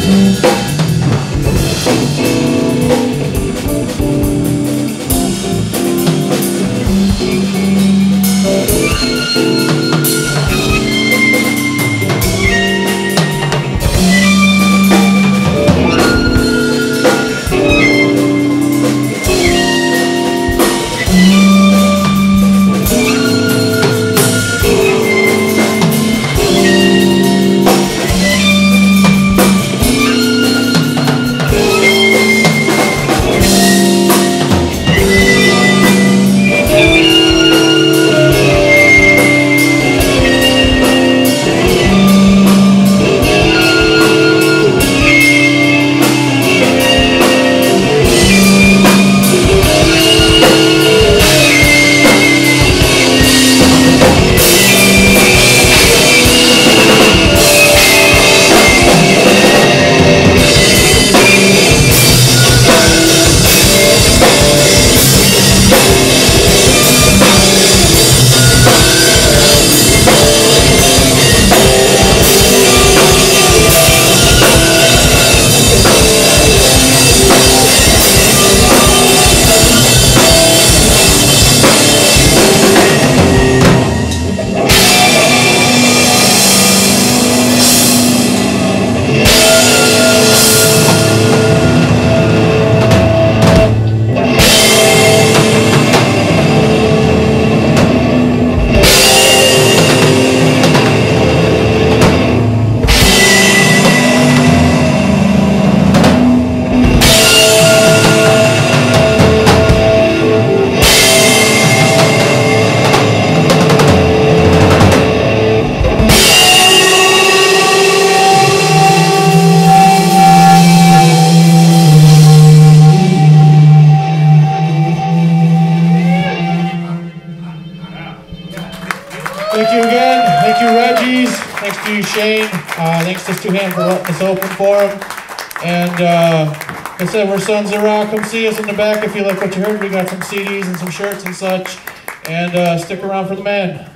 Thank Thanks to you, Shane. Uh, thanks to Stu Hamm for letting us open for him. And uh, like I said, we're Sons of Ra. Come see us in the back if you like what you heard. We got some CDs and some shirts and such. And uh, stick around for the man.